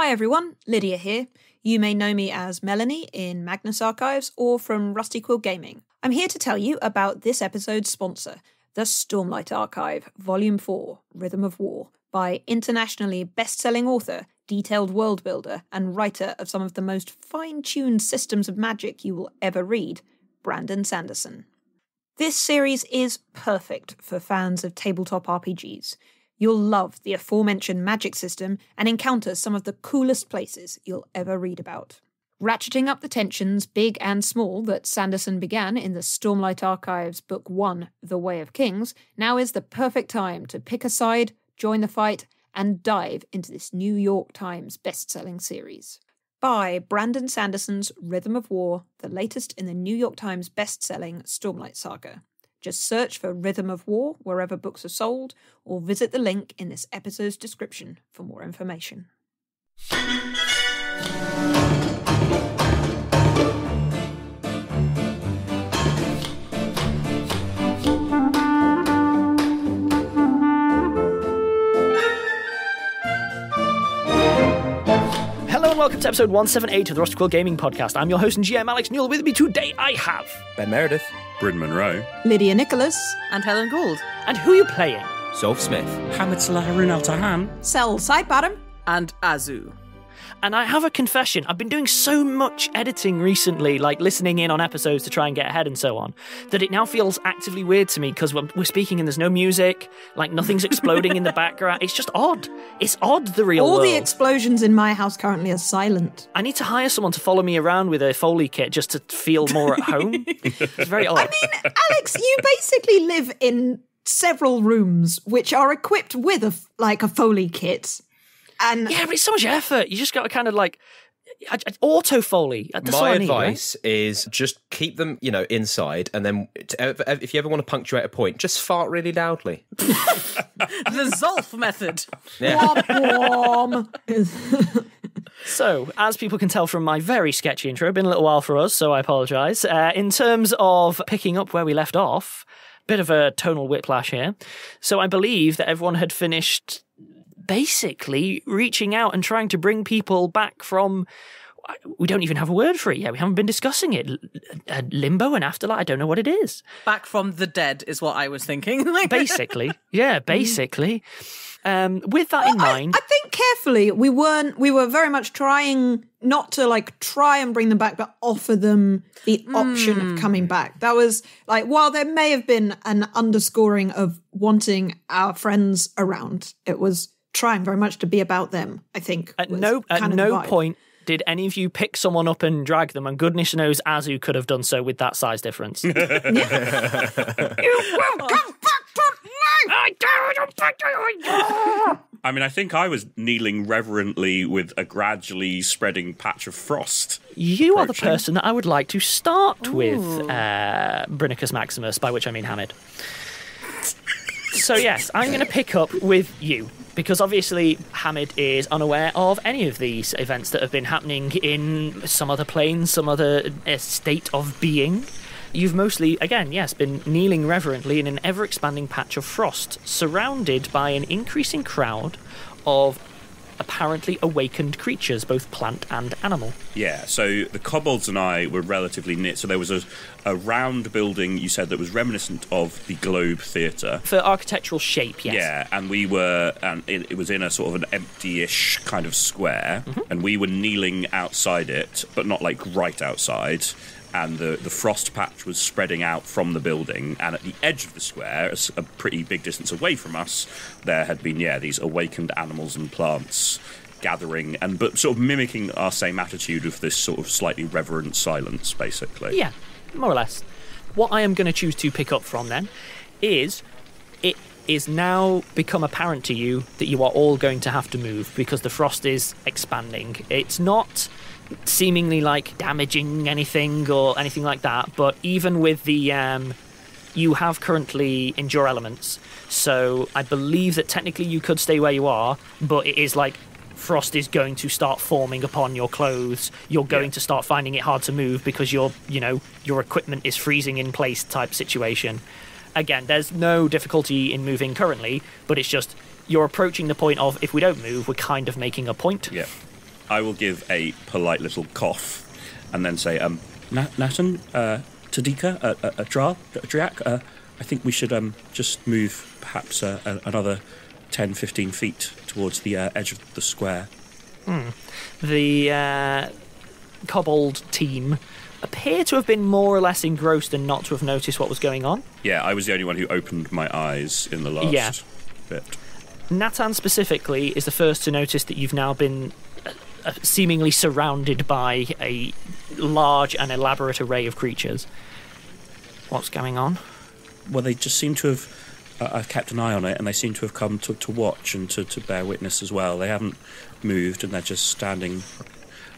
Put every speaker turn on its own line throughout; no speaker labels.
Hi everyone, Lydia here. You may know me as Melanie in Magnus Archives or from Rusty Quill Gaming. I'm here to tell you about this episode's sponsor, the Stormlight Archive, Volume 4 Rhythm of War, by internationally best selling author, detailed world builder, and writer of some of the most fine tuned systems of magic you will ever read, Brandon Sanderson. This series is perfect for fans of tabletop RPGs. You'll love the aforementioned magic system and encounter some of the coolest places you'll ever read about. Ratcheting up the tensions, big and small, that Sanderson began in the Stormlight Archives Book 1, The Way of Kings, now is the perfect time to pick a side, join the fight, and dive into this New York Times best-selling series. Buy Brandon Sanderson's Rhythm of War, the latest in the New York Times best-selling Stormlight saga. Just search for Rhythm of War wherever books are sold, or visit the link in this episode's description for more information.
Hello and welcome to episode 178 of the Rusty Quill Gaming Podcast. I'm your host and GM Alex Newall. With me today I have.
Ben Meredith.
Bryn Monroe.
Lydia Nicholas,
and Helen Gould.
And who are you playing?
Zolf Smith.
Hamid Salah Harun Al Tahan.
Cel Saiparam,
And Azu.
And I have a confession. I've been doing so much editing recently, like listening in on episodes to try and get ahead and so on, that it now feels actively weird to me because we're we're speaking and there's no music, like nothing's exploding in the background. It's just odd. It's odd, the real world.
All
world.
the explosions in my house currently are silent.
I need to hire someone to follow me around with a Foley kit just to feel more at home. it's very odd.
I mean, Alex, you basically live in several rooms which are equipped with a like a Foley kit. And
yeah, but it's so much effort. You just got to kind of like I- I- auto Foley. That's
My
I need, right?
advice is just keep them, you know, inside, and then to, ev- ev- if you ever want to punctuate a point, just fart really loudly.
The Zolf method.
Wom, wom.
So, as people can tell from my very sketchy intro, been a little while for us, so I apologise. Uh, in terms of picking up where we left off, bit of a tonal whiplash here. So, I believe that everyone had finished basically reaching out and trying to bring people back from. We don't even have a word for it yet. We haven't been discussing it. Uh, Limbo and afterlife. I don't know what it is.
Back from the dead is what I was thinking.
Basically, yeah, basically. Um, with that in mind,
I think carefully we weren't we were very much trying not to like try and bring them back but offer them the option of coming back that was like while there may have been an underscoring of wanting our friends around it was trying very much to be about them i think
At no at
kind of the
no point did any of you pick someone up and drag them, and goodness knows Azu could have done so with that size difference. you will come back to life.
I mean, I think I was kneeling reverently with a gradually spreading patch of frost.
You are the person that I would like to start with, uh, Brinicus Maximus, by which I mean Hamid. So yes, I'm going to pick up with you because obviously Hamid is unaware of any of these events that have been happening in some other plane, some other uh, state of being. You've mostly, again, yes, been kneeling reverently in an ever expanding patch of frost, surrounded by an increasing crowd of apparently awakened creatures, both plant and animal.
Yeah, so the kobolds and I were relatively near. So there was a, a round building you said that was reminiscent of the Globe Theatre.
For architectural shape, yes.
Yeah, and we were, and it, it was in a sort of an empty-ish kind of square, mm-hmm. and we were kneeling outside it, but not like right outside. And the, the frost patch was spreading out from the building, and at the edge of the square, a pretty big distance away from us, there had been yeah these awakened animals and plants gathering, and but sort of mimicking our same attitude of this sort of slightly reverent silence, basically.
Yeah, more or less. What I am going to choose to pick up from then is it is now become apparent to you that you are all going to have to move because the frost is expanding. It's not seemingly like damaging anything or anything like that, but even with the um, you have currently endure elements, so I believe that technically you could stay where you are, but it is like frost is going to start forming upon your clothes. You're going to start finding it hard to move because your, you know, your equipment is freezing in place type situation. Again, there's no difficulty in moving currently, but it's just you're approaching the point of if we don't move, we're kind of making a point.
Yeah. I will give a polite little cough and then say, um, Na- Natan, uh, Tadika, uh, uh, uh, Dra, Driak, uh, I think we should um, just move perhaps uh, another 10, 15 feet towards the uh, edge of the square.
The uh, kobold team appear to have been more or less engrossed and not to have noticed what was going on.
Yeah, I was the only one who opened my eyes in the last
Yeah.
bit.
Natan specifically is the first to notice that you've now been uh, uh, seemingly surrounded by a large and elaborate array of creatures. What's going on?
Well, they just seem to have. Uh, I've kept an eye on it, and they seem to have come to, to watch and to, to bear witness as well. They haven't moved, and they're just standing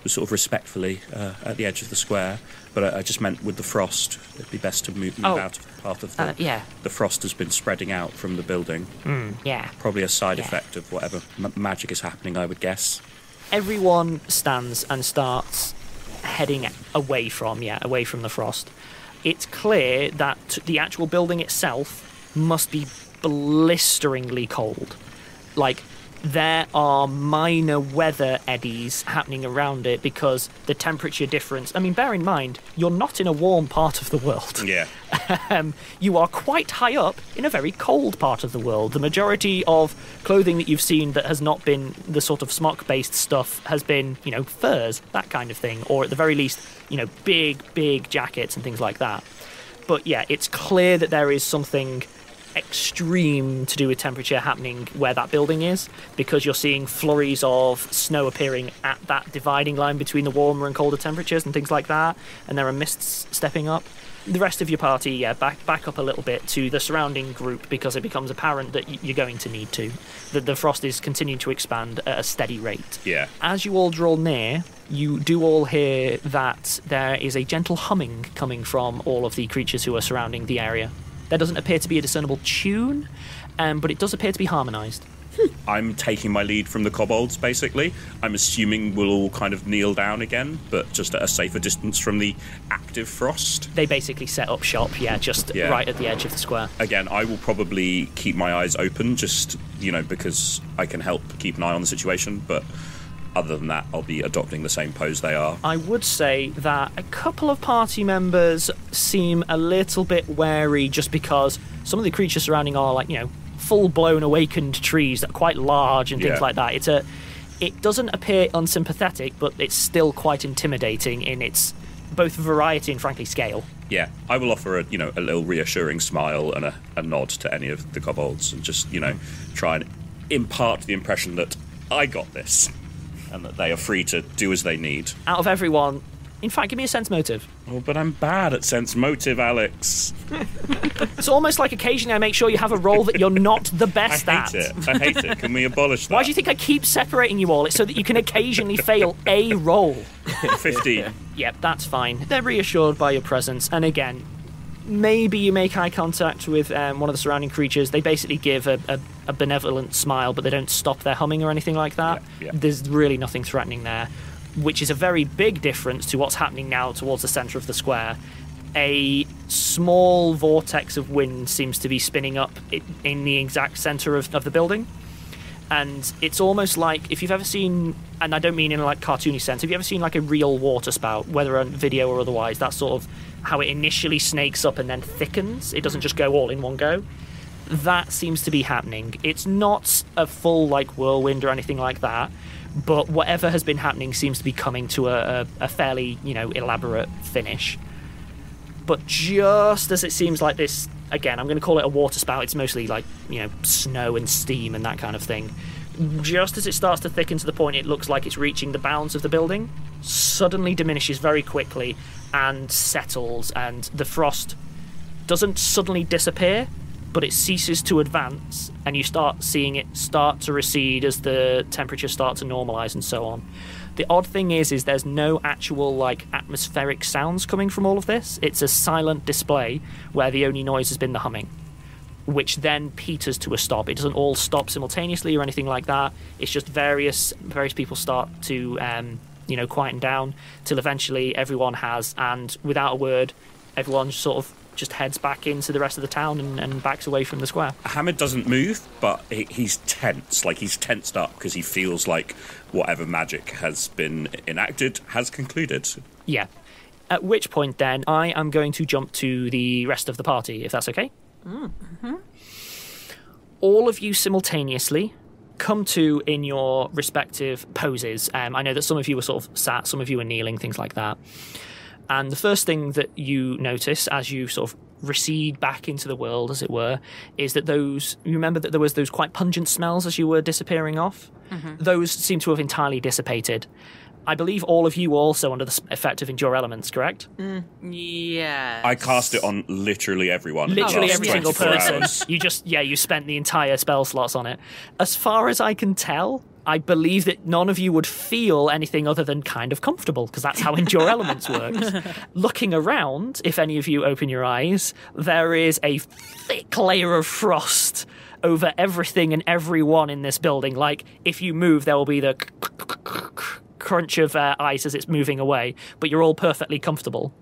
sort of respectfully uh, at the edge of the square. But I, I just meant with the frost, it'd be best to move, move
Oh.
out of the path of the.
Uh, yeah.
The frost has been spreading out from the building.
Yeah.
Probably a side
Yeah.
effect of whatever m- magic is happening, I would guess.
Everyone stands and starts heading away from, yeah, away from the frost. It's clear that the actual building itself must be blisteringly cold. Like, there are minor weather eddies happening around it because the temperature difference. I mean, bear in mind, you're not in a warm part of the world.
Yeah.
um, you are quite high up in a very cold part of the world. The majority of clothing that you've seen that has not been the sort of smock based stuff has been, you know, furs, that kind of thing, or at the very least, you know, big, big jackets and things like that. But yeah, it's clear that there is something extreme to do with temperature happening where that building is because you're seeing flurries of snow appearing at that dividing line between the warmer and colder temperatures and things like that and there are mists stepping up the rest of your party yeah back back up a little bit to the surrounding group because it becomes apparent that you're going to need to that the frost is continuing to expand at a steady rate
Yeah.
as you all draw near, you do all hear that there is a gentle humming coming from all of the creatures who are surrounding the area. There doesn't appear to be a discernible tune, um, but it does appear to be harmonised.
I'm taking my lead from the kobolds, basically. I'm assuming we'll all kind of kneel down again, but just at a safer distance from the active frost.
They basically set up shop, yeah, just
Yeah.
right at the edge of the square.
Again, I will probably keep my eyes open, just, you know, because I can help keep an eye on the situation, but other than that, I'll be adopting the same pose they are.
I would say that a couple of party members seem a little bit wary just because some of the creatures surrounding are like, you know, full blown awakened trees that are quite large and things
Yeah.
like that. It's a it doesn't appear unsympathetic, but it's still quite intimidating in its both variety and frankly scale.
Yeah, I will offer a, you know, a little reassuring smile and a, a nod to any of the kobolds and just, you know, try and impart the impression that I got this and that they are free to do as they need.
Out of everyone, in fact, give me a sense motive.
Oh, but I'm bad at sense motive, Alex.
It's almost like occasionally I make sure you have a role that you're not the
I
best
hate
at.
it. I hate it. Can we abolish that?
Why do you think I keep separating you all? It's so that you can occasionally fail a role.
15.
Yep, that's fine. They're reassured by your presence, and again, maybe you make eye contact with um, one of the surrounding creatures. They basically give a, a, a benevolent smile, but they don't stop their humming or anything like that.
Yeah, yeah.
There's really nothing threatening there, which is a very big difference to what's happening now towards the centre of the square. A small vortex of wind seems to be spinning up in the exact centre of, of the building and it's almost like if you've ever seen and i don't mean in a like cartoony sense have you ever seen like a real water spout whether on video or otherwise that sort of how it initially snakes up and then thickens. It doesn't just go all in one go. That seems to be happening. It's not a full like whirlwind or anything like that but whatever has been happening seems to be coming to a, a, a fairly you know elaborate finish. But just as it seems like this again i'm going to call it a water spout. It's mostly like you know snow and steam and that kind of thing. Just as it starts to thicken to the point it looks like it's reaching the bounds of the building suddenly diminishes very quickly and settles and the frost doesn't suddenly disappear but it ceases to advance and you start seeing it start to recede as the temperatures start to normalize and so on. The odd thing is is there's no actual like atmospheric sounds coming from all of this. It's a silent display where the only noise has been the humming which then peters to a stop. It doesn't all stop simultaneously or anything like that. It's just various various people start to um, you know quieten down till eventually everyone has and without a word everyone sort of just heads back into the rest of the town and, and backs away from the square.
Hamid doesn't move, but he, he's tense. Like he's tensed up because he feels like whatever magic has been enacted has concluded.
Yeah. At which point, then, I am going to jump to the rest of the party, if that's okay. Mm, mm-hmm. All of you simultaneously come to in your respective poses. Um, I know that some of you were sort of sat, some of you were kneeling, things like that. And the first thing that you notice as you sort of recede back into the world, as it were, is that those. You remember that there was those quite pungent smells as you were disappearing off. Those seem to have entirely dissipated. I believe all of you were also under the effect of endure elements, correct?
Yeah.
I cast it on literally everyone.
literally every single person.
hours.
You just yeah, you spent the entire spell slots on it. As far as I can tell, I believe that none of you would feel anything other than kind of comfortable because that's how endure elements works. Looking around, if any of you open your eyes, there is a thick layer of frost over everything and everyone in this building. Like if you move, there will be the crunch of uh, ice as it's moving away, but you're all perfectly comfortable.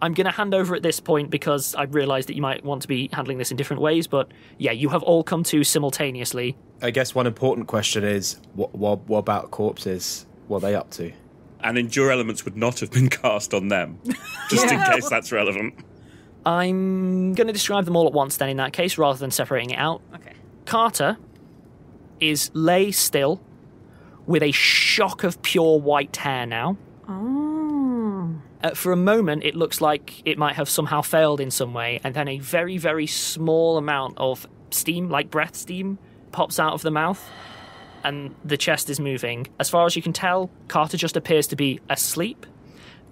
I'm going to hand over at this point because I realise that you might want to be handling this in different ways. But yeah, you have all come to simultaneously.
I guess one important question is what, what, what about corpses? What are they up to?
And endure elements would not have been cast on them, just in case that's relevant.
I'm going to describe them all at once then in that case, rather than separating it out.
Okay.
Carter is lay still with a shock of pure white hair now. Uh, for a moment, it looks like it might have somehow failed in some way, and then a very, very small amount of steam, like breath steam, pops out of the mouth, and the chest is moving. As far as you can tell, Carter just appears to be asleep.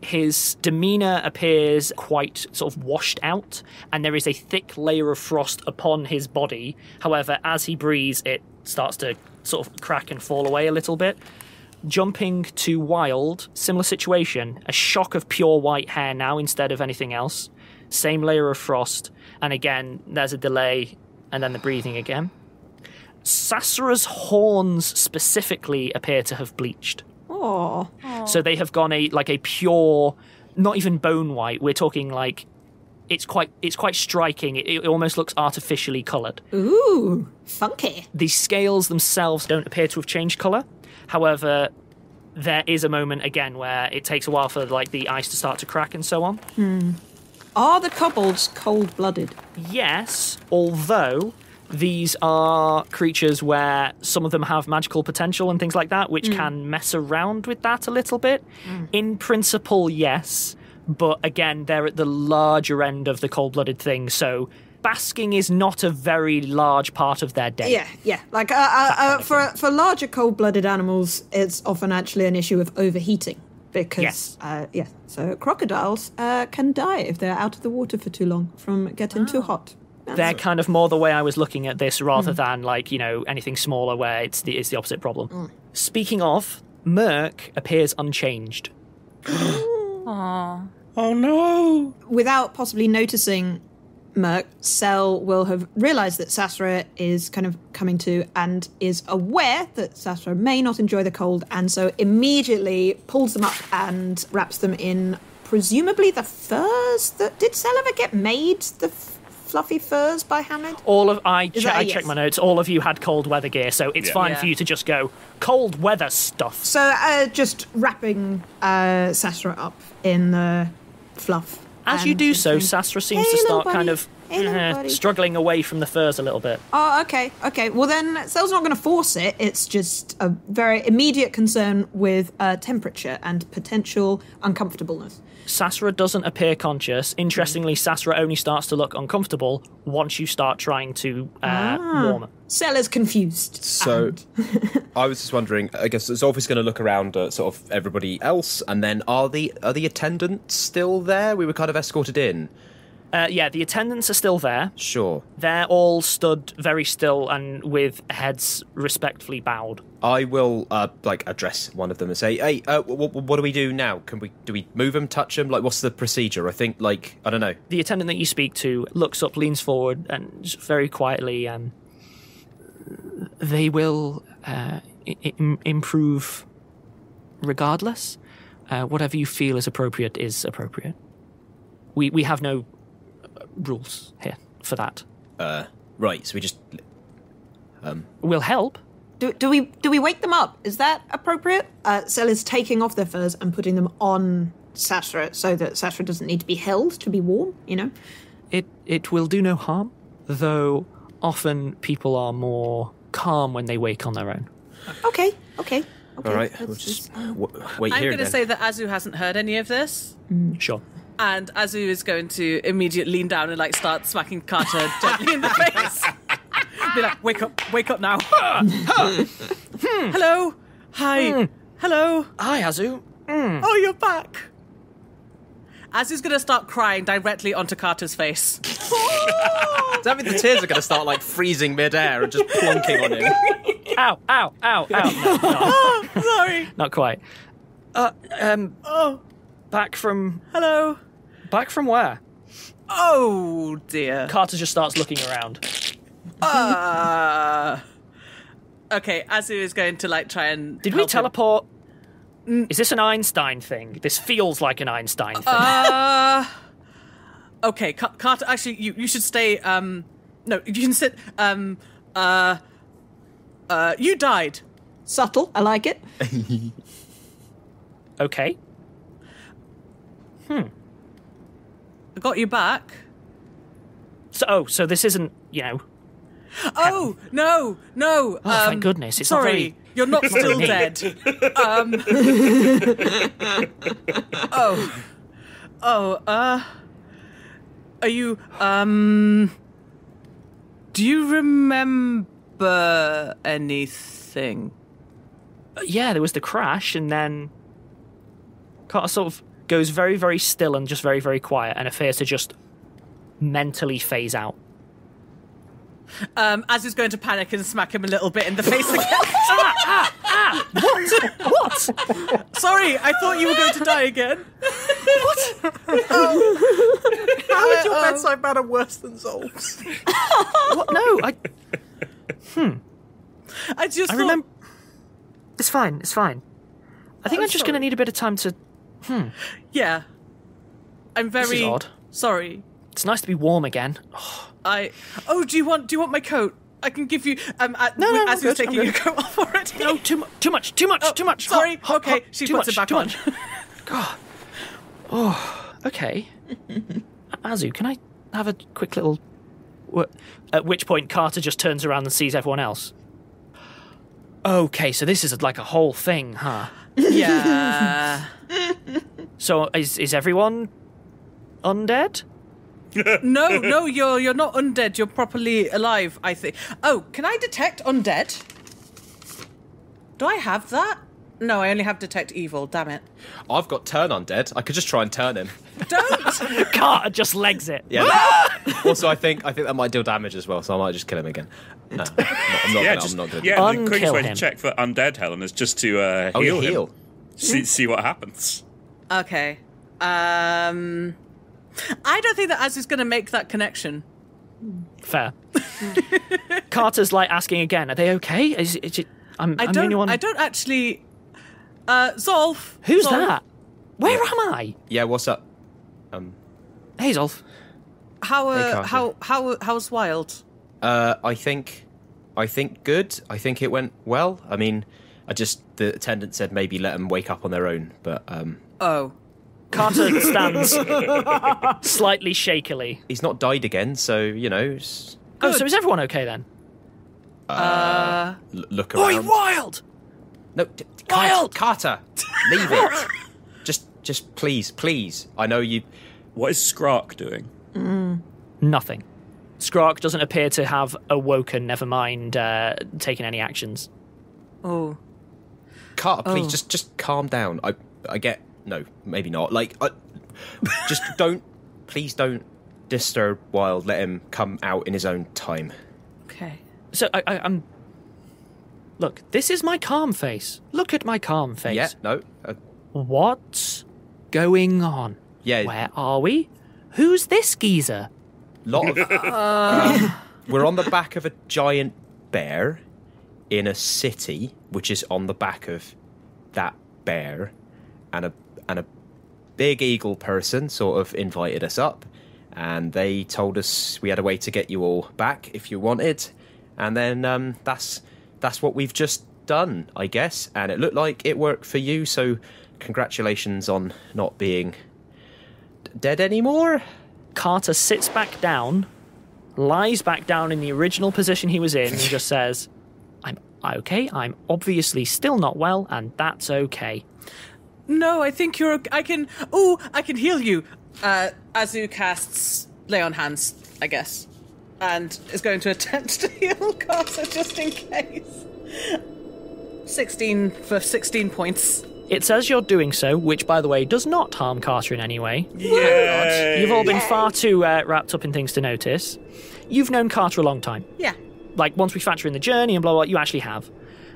His demeanor appears quite sort of washed out, and there is a thick layer of frost upon his body. However, as he breathes, it starts to sort of crack and fall away a little bit. Jumping to Wild, similar situation. A shock of pure white hair now instead of anything else. Same layer of frost, and again, there's a delay, and then the breathing again. Sasra's horns specifically appear to have bleached.
Oh,
So they have gone a like a pure, not even bone white. We're talking like it's quite it's quite striking. It, it almost looks artificially coloured.
ooh, funky.
The scales themselves don't appear to have changed colour. However, there is a moment again where it takes a while for like the ice to start to crack and so on. Hmm.
Are the kobolds cold-blooded?
Yes, although these are creatures where some of them have magical potential and things like that, which hmm. can mess around with that a little bit. Hmm. In principle, yes, but again, they're at the larger end of the cold blooded thing, so basking is not a very large part of their day.
Yeah, yeah. Like uh, uh, uh, for for larger cold-blooded animals, it's often actually an issue of overheating because
Yes.
uh, yeah. So crocodiles uh, can die if they're out of the water for too long from getting too hot.
They're kind of more the way I was looking at this rather than like, you know, anything smaller where it's the, it's the opposite problem. Speaking of, Merc appears unchanged.
Oh no!
without possibly noticing Merc, Cel will have realized that Sasra is kind of coming to and is aware that Sasra may not enjoy the cold, and so immediately pulls them up and wraps them in presumably the furs that did Cel ever get made the f- fluffy furs by Hamid?
All of I, che-
that a
I
yes?
checked my notes. All of you had cold weather gear, so it's
Yeah.
fine
Yeah.
for you to just go cold weather stuff.
So uh, just wrapping uh, Sasra up in the fluff.
As you do so,
thinking,
Sasra seems
"Hey,
to
little
start kind
buddy.
of
Hey, little buddy."
struggling away from the furs a little bit.
Oh, okay, okay. Well, then Cel's not going to force it. It's just a very immediate concern with uh, temperature and potential uncomfortableness.
Sasra doesn't appear conscious. Interestingly, Sasra only starts to look uncomfortable once you start trying to uh, warm her.
Cel is confused.
So,
and-
I was just wondering. I guess Zolf is going to look around at sort of everybody else, and then are the are the attendants still there? We were kind of escorted in.
Uh, yeah, the attendants are still there.
Sure.
They're all stood very still and with heads respectfully bowed.
I will uh, like address one of them and say, "Hey, uh, w- w- what do we do now? Can we do we move them, touch them? Like, what's the procedure? I think like I don't know.
The attendant that you speak to looks up, leans forward, and very quietly, um, they will uh, I- improve regardless. Uh, whatever you feel is appropriate is appropriate. We we have no rules here for that.
Uh, right. So we just
We'll help.
Do, do we do we wake them up? Is that appropriate? Uh, Cel is taking off their furs and putting them on Sasra so that Sasra doesn't need to be held to be warm. You know.
It it will do no harm, though often people are more calm when they wake on their own.
Okay. Okay. Okay.
all right.
let's
We'll just
just-
w- wait
I'm
here
going to say that Azu hasn't heard any of this.
Sure.
And Azu is going to immediately lean down and like start smacking Carter gently in the face. Be like, wake up, wake up now. Hello. Hi. Hello.
Hi, Azu.
Oh, you're back. Azu's going to start crying directly onto Carter's face.
Does that mean the tears are going to start like freezing midair and just plonking on him?
Ow, ow, ow, ow. No,
Sorry.
not quite. Uh, um,
Oh,
back from
hello.
Back from where?
Oh, dear.
Carter just starts looking around.
Uh, okay, Azu is going to like try and.
Did we
help him.
teleport? Is this an Einstein thing? This feels like an Einstein thing.
Uh, okay, Ca- Carter. Actually, you you should stay. Um, no, you can sit. Um, uh, uh, you died.
Subtle. I like it.
okay.
I got you back.
So, oh, so this isn't, you know.
Oh no, no.
Oh,
um,
thank goodness. It's not
sorry,
very-
you're not still dead. Um, oh, oh. Uh, are you? Um, do you remember anything?
Yeah, there was the crash, and then Carter sort of goes very, very still and just very, very quiet, and appears to just mentally phase out.
Um, as he's going to panic and smack him a little bit in the face again.
ah, ah, ah, What? What?
Sorry, I thought you were going to die again. What?
How is your bedside manner worse than Zolf's?
what? No, I, Hmm.
I just
I
thought,
remember. It's fine. It's fine. I think
I'm
I'm just going to need a bit of time to.
Yeah, I'm very
odd.
sorry.
It's nice to be warm again.
I oh, do you want do you want my coat? I can give you. Um, at,
No, no,
as
I'm
he was
good, I'm
taking your coat off already.
No, too much. Too much. Too much.
Oh,
too much.
sorry.
Hot,
okay,
hot.
she puts
much,
it back
too
on.
much. God. Oh, okay. Azu, can I have a quick little? At which point, Carter just turns around and sees everyone else. Okay, so this is like a whole thing, huh?
Yeah.
So is is everyone undead?
No, no, you're you're not undead. You're properly alive. I think. Oh, can I detect undead? Do I have that? No, I only have detect evil. Damn it!
I've got turn undead. I could just try and turn him.
Don't.
Carter just legs it.
Yeah. also, I think I think that might deal damage as well, so I might just kill him again. No, I'm not, I'm not
Yeah,
gonna,
just
I'm not gonna.
yeah. The quickest way to check for undead Helen is just to uh,
Oh,
heal
you
him. See, see what happens.
okay. Um. I don't think that Az is going to make that connection.
Fair. Carter's like asking again. Are they okay? Is, is it? I'm,
I
I'm
don't.
only one.
I don't actually. Uh, Zolf.
Who's
Zolf,
that? Where am I?
Yeah, what's up?
Hey, Zolf.
How uh,
Carter.
how how how's Wild?
Uh, I think, I think good. I think it went well. I mean, I just the attendant said maybe let them wake up on their own, but um,
Oh.
Carter stands slightly shakily.
he's not died again, so you know, s-
Oh, so is everyone okay then?
l- look around.
Oi,
around.
wild!
No, d- d-
Wild!
Carter, leave it. just, just please, please. I know you.
What is Skrark doing?
Nothing. Skrark doesn't appear to have awoken, never mind uh, taking any actions.
Oh.
Carter, please,
Oh.
just, just calm down. I, I get no, maybe not. Like, I, just don't, please don't disturb Wild. Let him come out in his own time.
Okay.
So I, I, I'm. Look, this is my calm face. Look at my calm face.
Yeah, no, uh,
What's going on?
yeah.
Where are we? Who's this geezer?
lot of we're on the back of a giant bear in a city which is on the back of that bear and a and a big eagle person sort of invited us up and they told us we had a way to get you all back if you wanted, and then um, that's that's what we've just done, I guess. And it looked like it worked for you, so congratulations on not being dead anymore.
Carter sits back down, lies back down in the original position he was in, and just says, I'm okay. I'm obviously still not well, and that's okay.
No, I think you're. I can. Oh, I can heal you. Uh, Azu casts lay on hands, I guess, and is going to attempt to heal Carter just in case. Sixteen for sixteen points.
It says you're doing so, which, by the way, does not harm Carter in any way.
Yay!
You've all been far too uh, wrapped up in things to notice. You've known Carter a long time.
Yeah.
Like, once we factor in the journey and blah, blah, blah you actually have.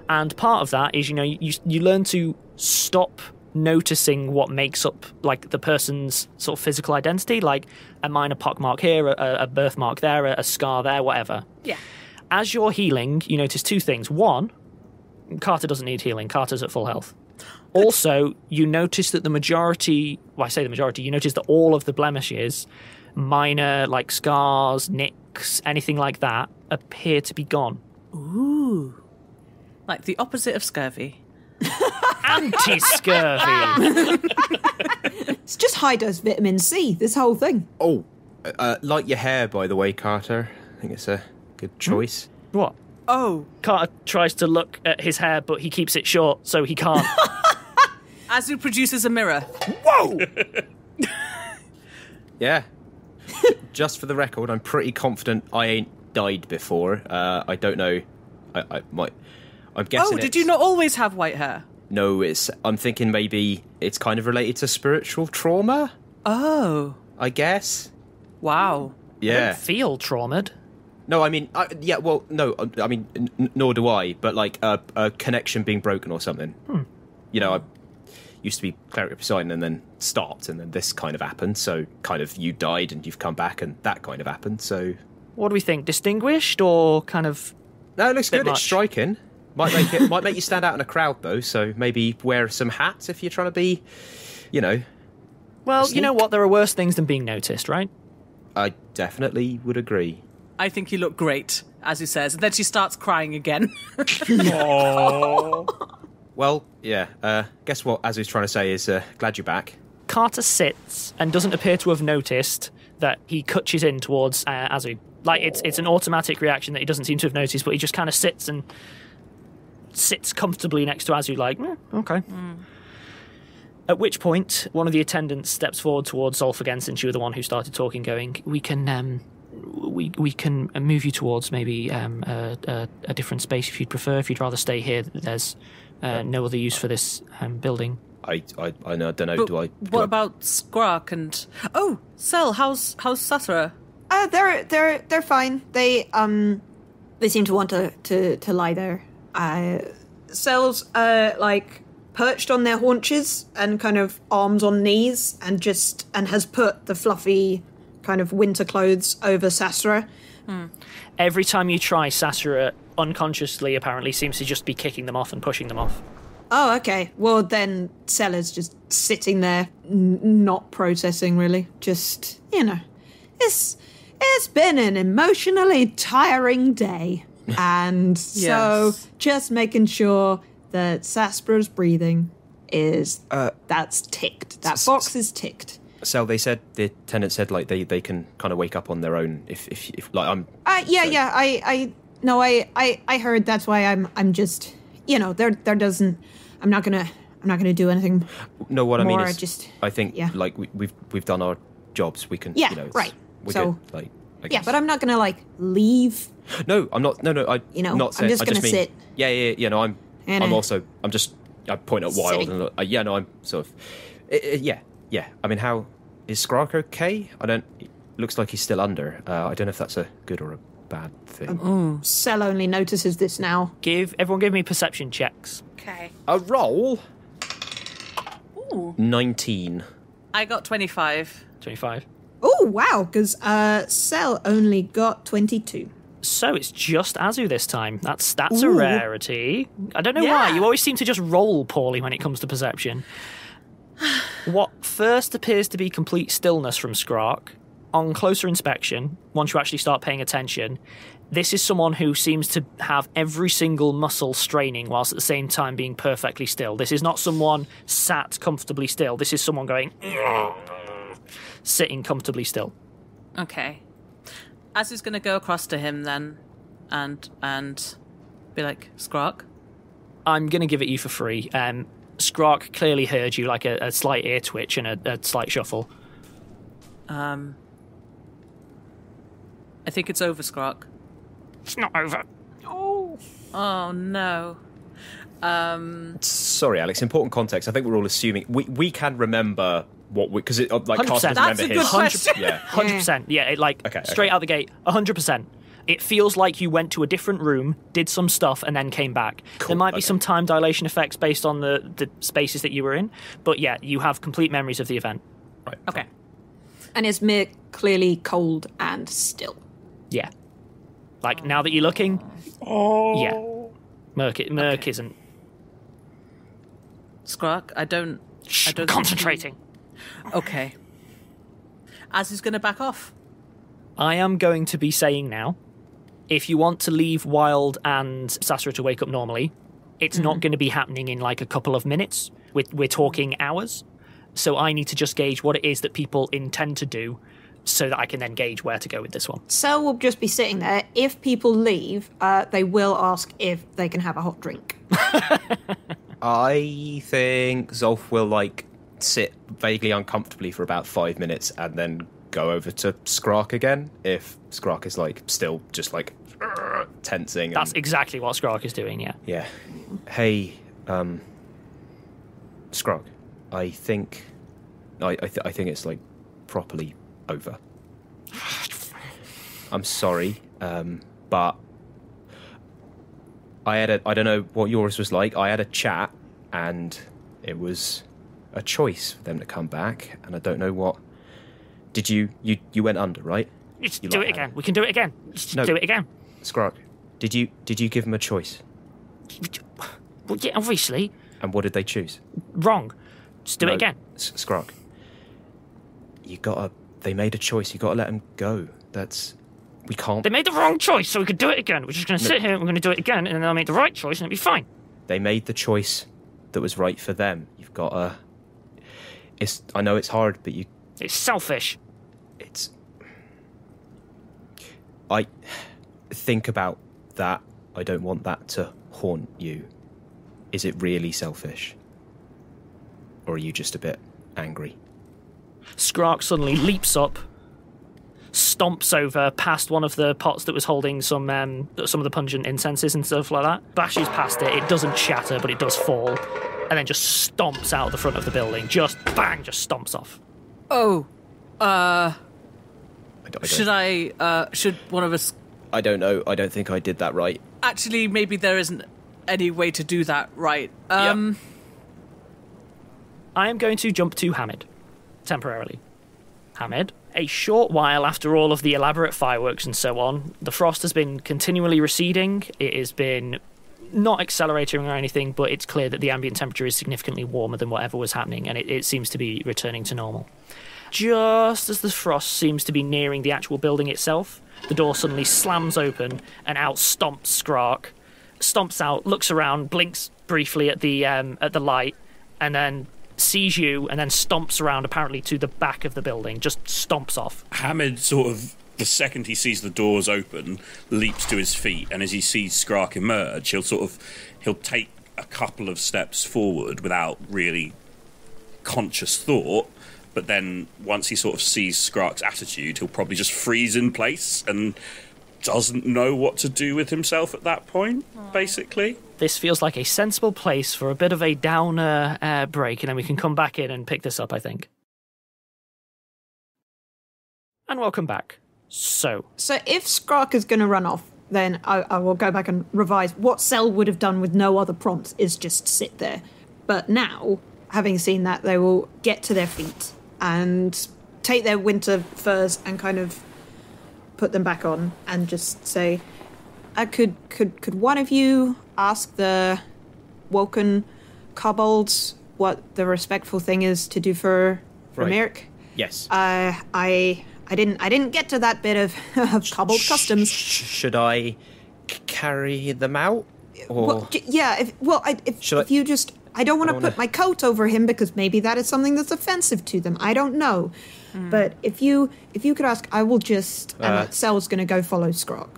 And part of that is, you know, you, you learn to stop noticing what makes up, like, the person's sort of physical identity, like a minor pockmark here, a, a birthmark there, a, a scar there, whatever.
Yeah.
As you're healing, you notice two things. One, Carter doesn't need healing. Carter's at full health. Also, you notice that the majority, well, I say the majority, you notice that all of the blemishes, minor like scars, nicks, anything like that, appear to be gone.
Ooh. Like the opposite of scurvy.
Anti scurvy.
It's just high dose vitamin C, this whole thing.
Oh, uh, like your hair, by the way, Carter. I think it's a good choice.
what?
Oh.
Carter tries to look at his hair, but he keeps it short, so he can't.
Azu produces a mirror.
Whoa! yeah. Just for the record, I'm pretty confident I ain't died before. Uh, I don't know. I, I might. I'm guessing.
Oh, did
it's-
you not always have white hair?
No, it's. I'm thinking maybe it's kind of related to spiritual trauma.
Oh.
I guess.
Wow.
Yeah.
Feel traumatized.
No, I mean, I, yeah. Well, no. I mean, nor do I. But like a, a connection being broken or something. Hmm. You know, I used to be cleric of Poseidon and then stopped, and then this kind of happened. So, kind of, you died and you've come back, and that kind of happened. So,
What do we think? Distinguished or kind of.
no, it looks good.
much.
It's striking. Might make it. might make you stand out in a crowd though. So maybe wear some hats if you're trying to be, you know.
Well, you know what? There are worse things than being noticed, right?
I definitely would agree.
I think you look great, as he says. And then she starts crying again.
Well, yeah. Uh, guess what? As he's trying to say is, uh, glad you're back.
Carter sits and doesn't appear to have noticed that he cutches in towards uh, Azu. Like it's it's an automatic reaction that he doesn't seem to have noticed, but he just kind of sits and sits comfortably next to Azu, like "Eh, okay. At which point, one of the attendants steps forward towards Zolf again, since you were the one who started talking, going, "We can um, we we can move you towards maybe um, a, a, a different space if you'd prefer. If you'd rather stay here, there's uh, no other use for this um, building."
I, I, I know. Don't know.
But
do I? do
what
I-
about Skrark and oh, Cel? How's how's Sasra?
Uh, they're they're they're fine. They um, they seem to want to to, to lie there. Uh, Cel's uh like perched on their haunches and kind of arms on knees and just and has put the fluffy kind of winter clothes over Sasra.
Every time you try, Sasra unconsciously apparently seems to just be kicking them off and pushing them off.
Oh, okay. Well, then Sella's just sitting there, n- not processing really. Just you know, it's it's been an emotionally tiring day, and so just making sure that Sasra's breathing is that's ticked. That
s-
box is ticked.
So they said the tenant said like they, they can kind of wake up on their own if if, if like I'm
Uh, yeah, yeah. I, I, no, I, I, I heard. That's why I'm, I'm just, you know, there, there doesn't. I'm not gonna, I'm not gonna do anything.
no what I mean
More
is
just-
I think
yeah.
like we, we've we've done our jobs we can
Yeah,
you know
right.
we're
So-
good, like I
Yeah,
guess.
but I'm not gonna like leave.
No I'm not no no I
You know,
not
I'm
saying,
just
I just
gonna
mean,
sit.
yeah yeah yeah no I'm
And,
I'm
uh,
also I'm just I point at wild
sitting.
and look, uh, yeah no I'm sort of yeah yeah I mean how is Skrark okay I don't it looks like he's still under uh, I don't know if that's a good or a bad thing
Cel only notices this now.
Give everyone give me perception checks.
Okay.
a roll 19
I got twenty five.
Twenty five.
Oh wow, because uh, Cel only got 22.
So it's just Azu this time. That's that's a rarity. I don't know why. You always seem to just roll poorly when it comes to perception. what first appears to be complete stillness from Skrark on closer inspection, once you actually start paying attention, this is someone who seems to have every single muscle straining whilst at the same time being perfectly still. This is not someone sat comfortably still. This is someone going sitting comfortably still.
Okay. Azu's going to go across to him then, and and be like, Skrark.
I'm going to give it you for free. Um, Skrark clearly heard you, like a, a slight ear twitch and a, a slight shuffle.
Um, I think it's over, Skrark.
It's not over. Oh.
Oh no. Um,
Sorry, Alex. Important context. I think we're all assuming we we can remember what we because it uh, like
100%.
Carson
That's
remember
a good
his.
question.
Yeah.
Hundred percent. Yeah, it like
Okay,
straight
okay.
out the gate. hundred percent. It feels like you went to a different room, did some stuff, and then came back. there might be
okay.
some time dilation effects based on the the spaces that you were in, but yeah, you have complete memories of the event.
Right.
okay.
And is Mir clearly cold and still?
Yeah. Like now that you're looking, oh yeah, Merc, Merc
Okay.
isn't
Skrark, I don't. I don't
concentrating.
Okay. Azu's going to back off.
I am going to be saying now, if you want to leave Wild and Sasra to wake up normally, it's not going to be happening in like a couple of minutes. We're, we're talking hours. So I need to just gauge what it is that people intend to do so that I can then gauge where to go with this one.
Cel will just be sitting there. If people leave, uh, they will ask if they can have a hot drink.
I think Zolf will like sit vaguely uncomfortably for about five minutes and then go over to Skrark again. If Skrark is like still just like tensing.
That's
and,
exactly what Skrark is doing, yeah.
yeah. Hey, um, Skrark, I think I I, th- I think it's like properly over. I'm sorry, um, but I had a I don't know what yours was like. I had a chat, and it was a choice for them to come back, and I don't know what. Did you you you went under right,
Just
You
do
like
it
that?
again. We can do it again. Just
No.
do it again.
Skrark? Did you did you give them a choice,
Well, yeah, obviously.
and what did they choose?
Wrong. Just do
No,
it again.
S- Skrark. You gotta. They made a choice. You gotta let them go. That's. We can't.
They made the wrong choice, so we could do it again. We're just going to sit here and we're going to do it again, and then they'll make the right choice, and it'll be fine.
they made the choice that was right for them. You've got to. It's. I know it's hard, but you.
It's selfish.
It's. I think about that. I don't want that to haunt you. Is it really selfish? Or are you just a bit angry?
Skrark suddenly leaps up, stomps over past one of the pots that was holding some um, some of the pungent incenses and stuff like that, bashes past it. It doesn't shatter, but it does fall, and then just stomps out the front of the building. Just bang, just stomps off.
Oh, uh,
I don't, I don't,
should I? Uh, should one of us?
I don't know. I don't think I did that right.
Actually, maybe there isn't any way to do that right. Um,
I am going to jump to Hamid temporarily. Hamid, a short while after all of the elaborate fireworks and so on, the frost has been continually receding. It has been not accelerating or anything, but it's clear that the ambient temperature is significantly warmer than whatever was happening, and it, it seems to be returning to normal. Just as the frost seems to be nearing the actual building itself, the door suddenly slams open, and out stomps Skrark. Stomps out, looks around, blinks briefly at the um, at the light, and then sees you, and then stomps around apparently to the back of the building. Just stomps off.
Hamid sort of the second he sees the doors open, leaps to his feet, and as he sees Skrark emerge, he'll sort of he'll take a couple of steps forward without really conscious thought. But then once he sort of sees Skrark's attitude, he'll probably just freeze in place and doesn't know what to do with himself at that point, basically.
This feels like a sensible place for a bit of a downer uh, break, and then we can come back in and pick this up, I think. And welcome back. So,
So if Skrark is going to run off, then I, I will go back and revise. What Cel would have done with no other prompts is just sit there. But now, having seen that, they will get to their feet and take their winter furs and kind of put them back on and just say, uh, "Could could could one of you ask the woken kobolds what the respectful thing is to do for for
Right.
Merrick?
Yes.
Uh, I I didn't I didn't get to that bit of, of kobold customs.
Sh- should I c- carry them out? Or
Well, j- yeah, if, well, I, if,
Should I-
if you just, I don't want to put
wanna-
my coat over him because maybe that is something that's offensive to them. I don't know, but if you if you could ask, I will just. And
Uh,
Cel's going to go follow Skrark.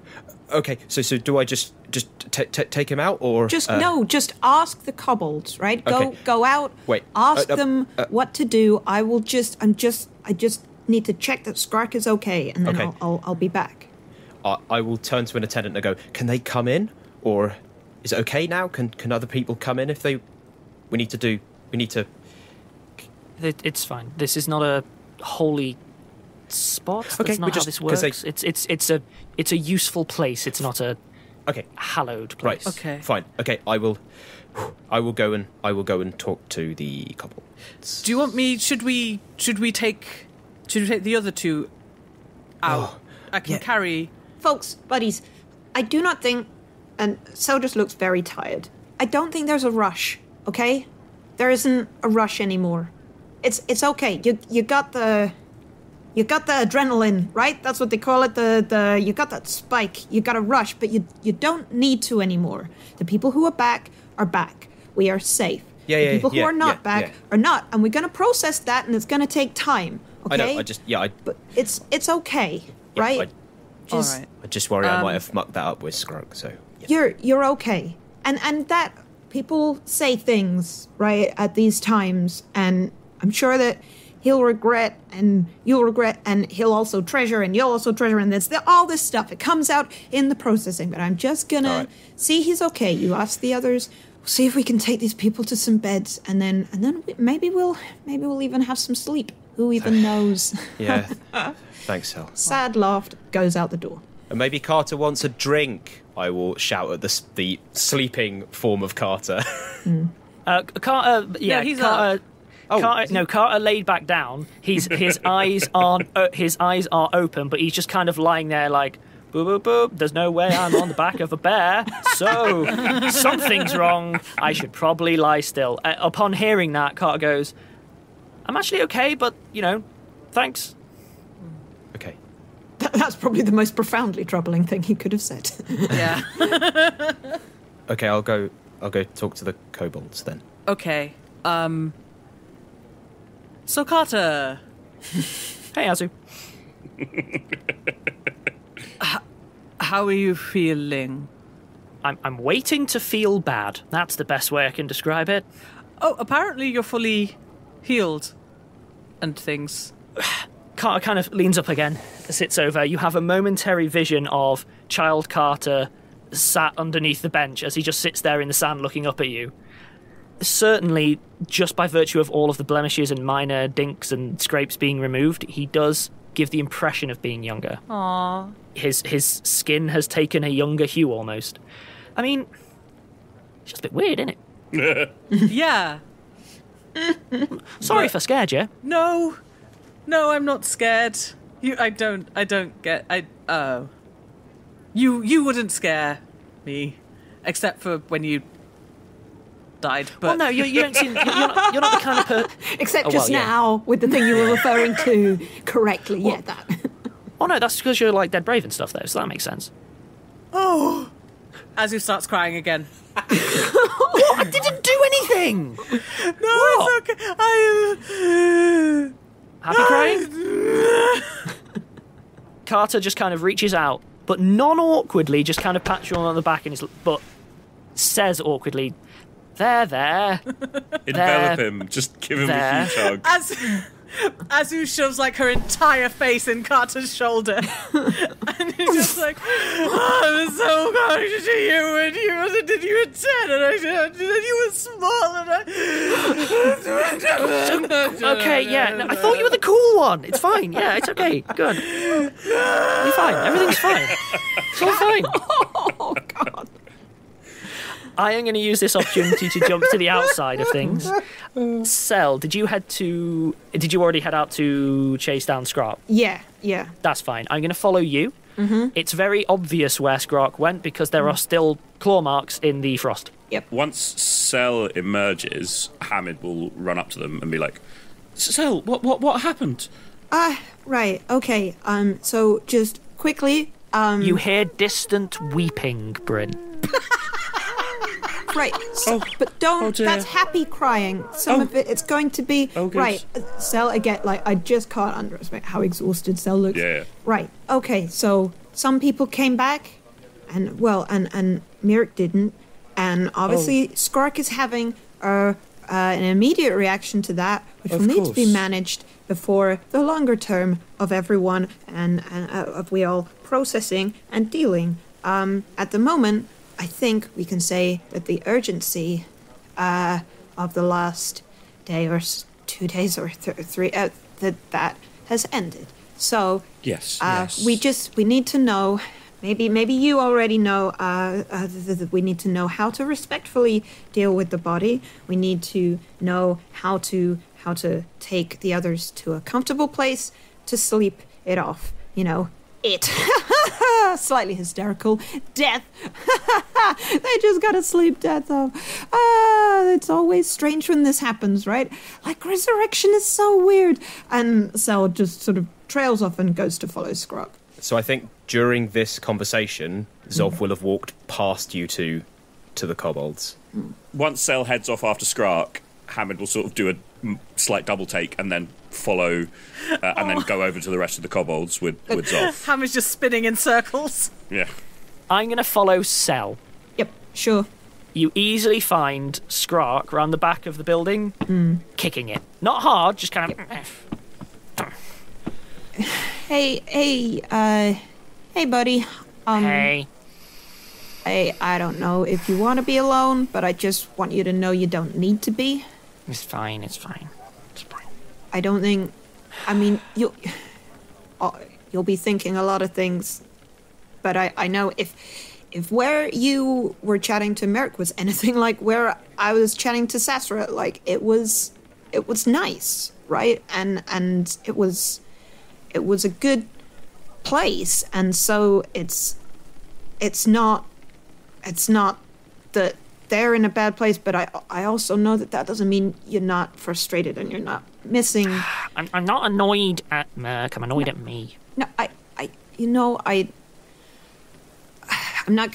okay, so so do I just just t- t- take him out or
Just
uh,
no, just ask the kobolds, right? Go
Okay.
go out.
Wait,
ask
uh, uh,
them
uh,
what to do. I will just. I'm just. I just need to check that Skrark is okay, and then
Okay.
I'll, I'll I'll be back.
I, I will turn to an attendant and go, "Can they come in, or is it okay now? Can can other people come in if they? We need to do. We need to.
It, it's fine. This is not a holy spot. That's
Okay,
not
we
how
just-
this
'cause they-
works. It's it's it's a it's a useful place. It's not a
Okay,
hallowed place.
right.
place.
Okay.
fine. Okay, I will. I will go and I will go and talk to the couple.
Do you want me? Should we? Should we take? Should we take the other two out? Oh, I can
yeah.
carry.
Folks, buddies, I do not think, and Cel just looks very tired. I don't think there's a rush, okay? There isn't a rush anymore. It's it's okay. You you got the you got the adrenaline, right? That's what they call it. The the you got that spike. You got a rush, but you you don't need to anymore. The people who are back are back. We are safe.
Yeah,
the
yeah,
people who
yeah,
are not
yeah,
back
yeah.
are not, and we're gonna process that, and it's gonna take time. Okay.
I
Okay,
know. I just yeah. I,
but it's it's okay,
yeah,
right?
I,
Just
All right.
I just worry I
Um,
might have mucked that up with Skrark. So yeah.
you're you're okay and and that people say things right at these times and i'm sure that he'll regret and you'll regret and he'll also treasure and you'll also treasure and this the, all this stuff it comes out in the processing but i'm just gonna
All right.
see he's okay you ask the others see if we can take these people to some beds and then and then we, maybe we'll maybe we'll even have some sleep who even knows
yeah. Thanks, Hel.
sad laugh goes out the door
And maybe Carter wants a drink. I will shout at the the sleeping form of Carter. Hmm.
Uh, Carter, uh, yeah,
No, he's
Carter.
Oh,
Carter, no, Carter laid back down. He's his eyes aren't uh, his eyes are open, but he's just kind of lying there like boop boop boop. There's no way I'm on the back of a bear, so something's wrong. I should probably lie still. Uh, upon hearing that, Carter goes, "I'm actually okay, but you know, thanks."
okay.
that's probably the most profoundly troubling thing he could have said
Yeah.
Okay, I'll go. I'll go talk to the kobolds then.
okay. Um. So Carter,
Hey, Azu.
how are you feeling?
I'm I'm waiting to feel bad. That's the best way I can describe it.
Oh, apparently you're fully healed, and things.
Carter kind of leans up again, sits over. You have a momentary vision of child Carter sat underneath the bench as he just sits there in the sand looking up at you. Certainly, just by virtue of all of the blemishes and minor dinks and scrapes being removed, he does give the impression of being younger.
Aww.
His his skin has taken a younger hue almost. I mean, it's just a bit weird, isn't it?
yeah.
Sorry if I scared you.
No, no, I'm not scared. You, I don't, I don't get. I oh, you, you wouldn't scare me, except for when you died. But
well, no, you, you don't seem. You're not, you're not the kind of per.
Except
Oh,
just
well, yeah.
now with the thing you were referring to correctly. yeah, that.
Oh no, that's because you're like dead brave and stuff, though. So that makes sense.
oh, Azu starts crying again. what?
I didn't do anything.
No, it's okay. I.
Uh, Happy crying? Carter just kind of reaches out, but non-awkwardly, just kind of pats you on the back and his, but says awkwardly, "There, there."
Envelop
There.
him. Just give him
There.
a huge hug.
As Azu shoves like her entire face in Carter's shoulder, and he's just like, oh, "I was so kind to you, and you wasn't. Did you were ten, and I said you were small, and I."
Okay, yeah. No, I thought you were the cool one. It's fine. Yeah, it's okay. Good. You're fine. Everything's fine. It's all fine.
Oh God.
I am going to use this opportunity to jump to the outside of things. Cel, did you head to? Did you already head out to chase down Skrark?
Yeah, yeah.
That's fine. I'm going to follow you. It's very obvious where Skrark went because there are still claw marks in the frost. Yep.
Once Cel emerges, Hamid will run up to them and be like, "Cel, what, what, what happened?
Ah, right. Okay. Um. So just quickly. Um.
You hear distant weeping, Bryn.
Right. So, but don't.
Oh
that's happy crying. Some
Oh.
of it, it's going to be
Oh,
right. uh, Cel again. Like I just can't underestimate how exhausted Cel looks.
Yeah.
Right. Okay. So some people came back, and well, and and Mirik didn't, and obviously
Oh.
Skrark is having uh, uh, an immediate reaction to that, which
Of
will need to be managed before the longer term of everyone and, and uh, of we all processing and dealing. Um, at the moment, I think we can say that the urgency uh, of the last day or two days or th- three uh, that that has ended. So
Yes,
uh,
yes.
we just we need to know. Maybe maybe you already know. Uh, uh, we need to know how to respectfully deal with the body. We need to know how to how to take the others to a comfortable place to sleep it off. You know, it. Slightly hysterical. Death. they just gotta sleep death off. Ah, it's always strange when this happens, right? Like resurrection is so weird. And Cel just sort of trails off and goes to follow Skrark.
So I think during this conversation, Zolf will have walked past you two to the kobolds.
Once Cel heads off after Skrark, Hamid will sort of do a mm, slight double take and then follow, uh, and then go over to the rest of the kobolds with with Zolf.
Ham is just spinning in circles.
Yeah.
I'm going to follow Cel.
Yep, sure.
You easily find Skrark round the back of the building, kicking it. Not hard, just kind of.
Hey, hey, uh, hey, buddy. Um,
Hey.
I, I don't know if you want to be alone, but I just want you to know you don't need to be.
It's fine, it's fine. It's fine.
I don't think. I mean, you. will You'll be thinking a lot of things, but I, I know if if where you were chatting to Merrick was anything like where I was chatting to Sasra, like it was it was nice, right? And and it was it was a good place, and so it's it's not it's not that they're in a bad place, but I I also know that that doesn't mean you're not frustrated and you're not missing.
I'm, I'm not annoyed at Merc, I'm annoyed at me.
No, I, I, you know, I, I'm not.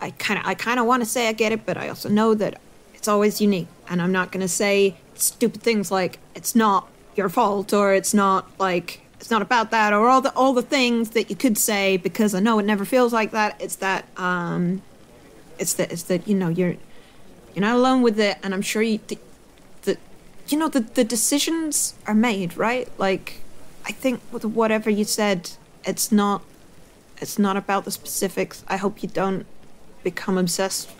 I kind of, I kind of want to say I get it, but I also know that it's always unique, and I'm not gonna say stupid things like it's not your fault or it's not like it's not about that or all the all the things that you could say because I know it never feels like that. It's that, um, it's that, it's that you know you're, you're not alone with it, and I'm sure you, the, the you know the the decisions are made right like i think with whatever you said it's not it's not about the specifics i hope you don't become obsessed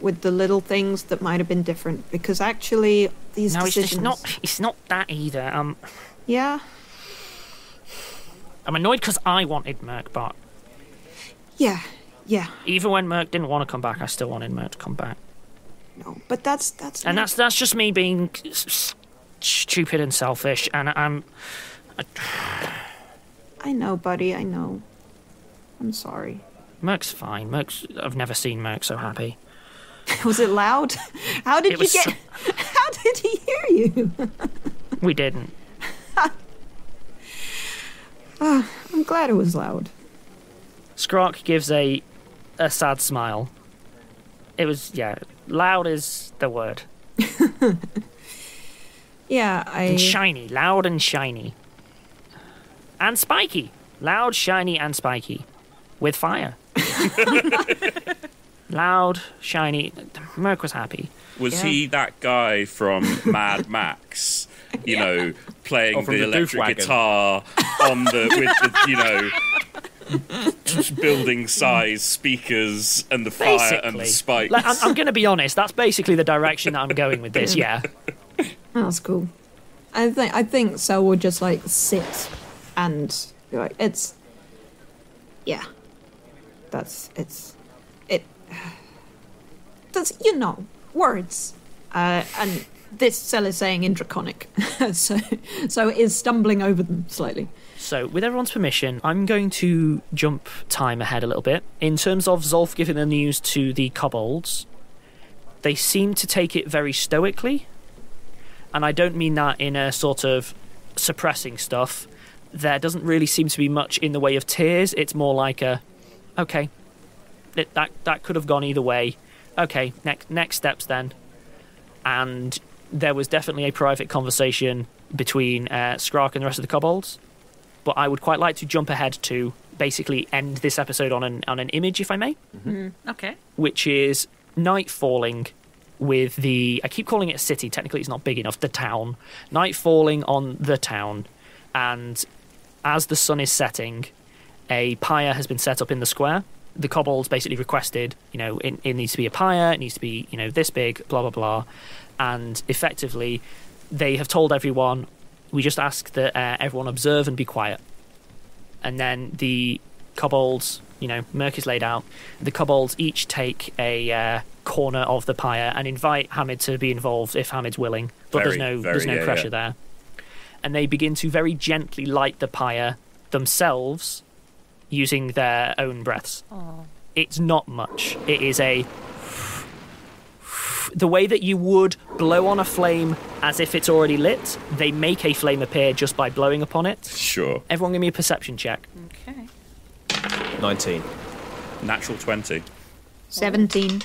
with the little things that might have been different because actually these
No, it's,
decisions
it's not. It's not that either. Um,
yeah
I'm annoyed because I wanted Merc, but
yeah yeah
even when Merc didn't want to come back, I still wanted Merc to come back.
no but that's that's
And that's that's just me being stupid and selfish. And I'm
i know buddy i know i'm sorry
Merc's fine. Merc's. I've never seen Merc so happy.
was it loud how did
It
you get
so-
how did he hear you
We didn't.
Ah, i'm glad it was loud
Skrark gives a a sad smile. It was yeah. Loud is the word.
yeah i
And shiny, loud and shiny. And spiky. Loud, shiny, and spiky. With fire. loud, shiny. Merc was happy.
Was
Yeah.
he that guy from Mad Max? You know, playing
Oh,
the,
the
electric guitar on the with the you know building size speakers and the fire and the spikes.
Like, I'm, I'm going to be honest, that's basically the direction that I'm going with this, yeah.
That's cool. I think I think so. We'll just like sit and be like it's yeah. That's it's it. That's you know words. Uh, and this Cel is saying in draconic, so so it is stumbling over them slightly.
So, with everyone's permission, I'm going to jump time ahead a little bit. In terms of Zolf giving the news to the kobolds, they seem to take it very stoically. And I don't mean that in a sort of suppressing stuff. There doesn't really seem to be much in the way of tears. It's more like a, okay, it, that that could have gone either way. Okay, next next steps then. And there was definitely a private conversation between uh, Skrark and the rest of the kobolds. But I would quite like to jump ahead to basically end this episode on an on an image, if I may, mm-hmm.
mm, Okay.
which is night falling with the I keep calling it a city. Technically, it's not big enough. The town, night falling on the town, and as the sun is setting, a pyre has been set up in the square. The kobolds basically requested, you know, it, it needs to be a pyre. It needs to be, you know, this big. Blah blah blah, and effectively, they have told everyone. We just ask that uh, everyone observe and be quiet. And then the kobolds, you know, Merc is laid out. The kobolds each take a uh, corner of the pyre and invite Hamid to be involved if Hamid's willing. But there's no
very,
there's no
yeah,
pressure
yeah.
there. And they begin to very gently light the pyre themselves using their own breaths. It's not much. It is a the way that you would blow on a flame as if it's already lit, they make a flame appear just by blowing upon it.
Sure.
Everyone give me a perception check.
Okay.
19.
Natural 20.
17.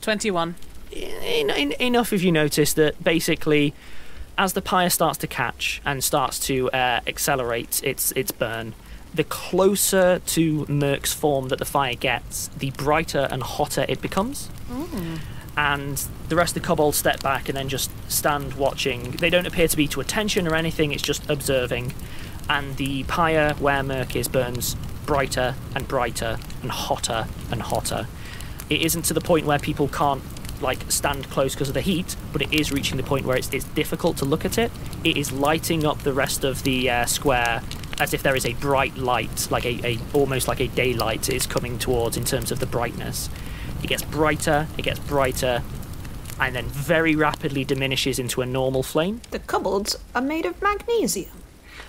21.
En- en- enough if you notice that basically as the pyre starts to catch and starts to uh, accelerate its its burn the closer to Merc's form that the fire gets the brighter and hotter it becomes and the rest of the kobolds step back and then just stand watching they don't appear to be to attention or anything it's just observing and the pyre where Merc is burns brighter and brighter and hotter and hotter it isn't to the point where people can't like stand close because of the heat, but it is reaching the point where it's, it's difficult to look at it. It is lighting up the rest of the uh, square as if there is a bright light, like a, a almost like a daylight is coming towards in terms of the brightness. It gets brighter, it gets brighter, and then very rapidly diminishes into a normal flame.
The kobolds are made of magnesium.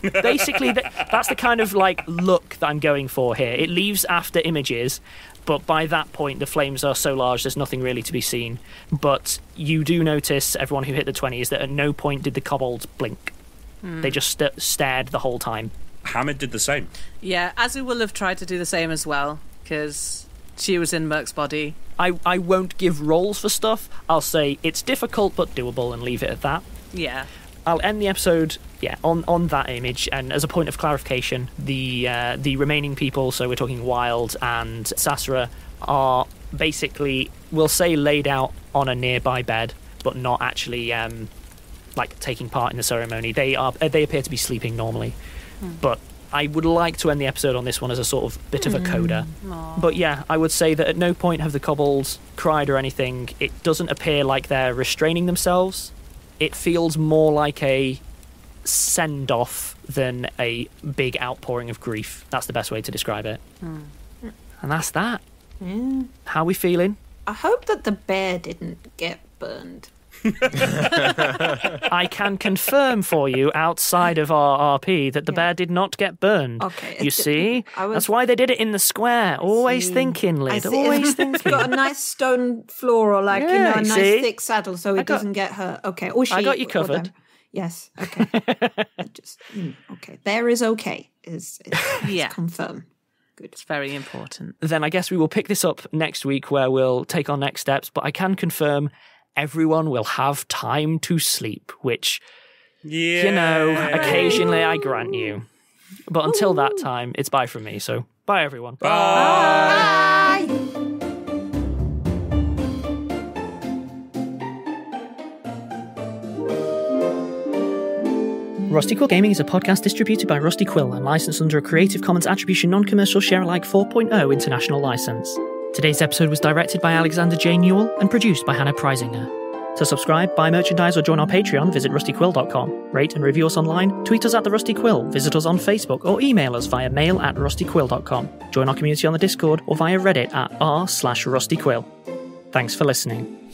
Basically, th- that's the kind of like look that I'm going for here. It leaves after images, but by that point, the flames are so large there's nothing really to be seen. But you do notice, everyone who hit the 20s, that at no point did the kobolds blink. They hmm. just st- stared the whole time.
Hamid did the same.
Yeah, Azu will have tried to do the same as well, because she was in Merc's body.
I, I won't give roles for stuff. I'll say it's difficult but doable and leave it at that.
Yeah.
I'll end the episode, yeah, on, on that image. And as a point of clarification, the uh, the remaining people, so we're talking Wilde and Sasra, are basically, we'll say, laid out on a nearby bed, but not actually um, like taking part in the ceremony. They are they appear to be sleeping normally, but. I would like to end the episode on this one as a sort of bit of a coda. Hmm. But yeah, I would say that at no point have the kobolds cried or anything. It doesn't appear like they're restraining themselves it feels more like a send off than a big outpouring of grief. That's the best way to describe it. Hmm. And that's that. How are we feeling?
I hope that the bear didn't get burned.
I can confirm for you outside of our RP that the bear did not get burned.
Okay,
You see?
Was-
That's why they did it in the square. Always
see.
thinking,
I
Lid.
see.
Always
It's
thinking.
got a nice stone floor or like, you know, a nice
see?
thick saddle so it
got-
doesn't get hurt. Okay. Or she,
I got you covered.
Yes. Okay. Just mm, okay. Bear is okay. Is, is
Yeah.
confirm. Good.
It's very important.
then I guess we will pick this up next week where we'll take our next steps. But I can confirm everyone will have time to sleep, which
Yeah.
you know, occasionally I grant you. But until that time, it's bye from me. So bye, everyone.
Bye.
Rusty Quill Gaming is a podcast distributed by Rusty Quill and licensed under a Creative Commons Attribution Non-Commercial Share-alike 4.0 international license. Today's episode was directed by Alexander J. Newall and produced by Hannah Preisinger. To subscribe, buy merchandise, or join our Patreon, visit rustyquill.com. Rate and review us online, tweet us at the Rusty Quill, visit us on Facebook, or email us via mail at rustyquill.com. Join our community on the Discord or via Reddit at r slash rustyquill. Thanks for listening.